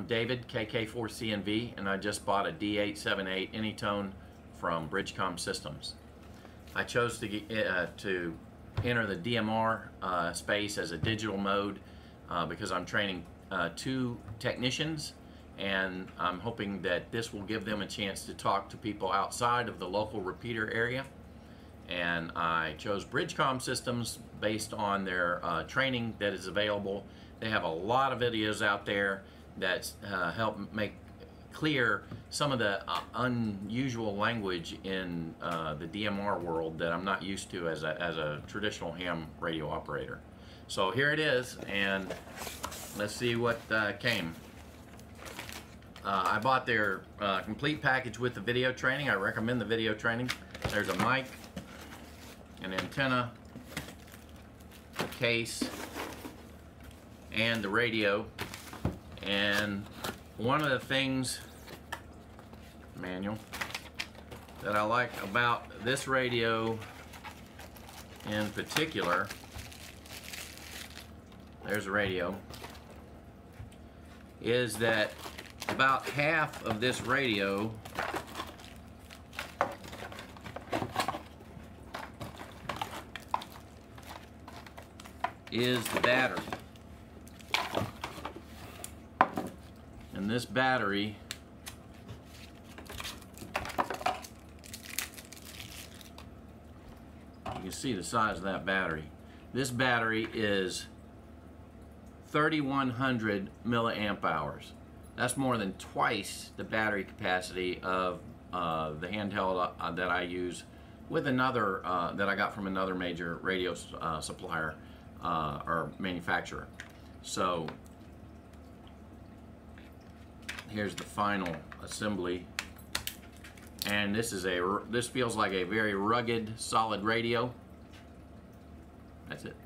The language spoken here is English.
I'm David, KK4CNV, and I just bought a D878 Anytone from Bridgecom Systems. I chose to, uh, to enter the DMR uh, space as a digital mode uh, because I'm training uh, two technicians and I'm hoping that this will give them a chance to talk to people outside of the local repeater area and I chose Bridgecom Systems based on their uh, training that is available. They have a lot of videos out there that uh, help make clear some of the uh, unusual language in uh, the DMR world that I'm not used to as a, as a traditional ham radio operator. So here it is, and let's see what uh, came. Uh, I bought their uh, complete package with the video training. I recommend the video training. There's a mic, an antenna, a case, and the radio. And one of the things, manual, that I like about this radio in particular, there's a radio, is that about half of this radio is the battery. And this battery you can see the size of that battery. This battery is 3100 milliamp hours. That's more than twice the battery capacity of uh, the handheld uh, that I use with another uh, that I got from another major radio uh, supplier uh, or manufacturer. So here's the final assembly. And this is a this feels like a very rugged solid radio. That's it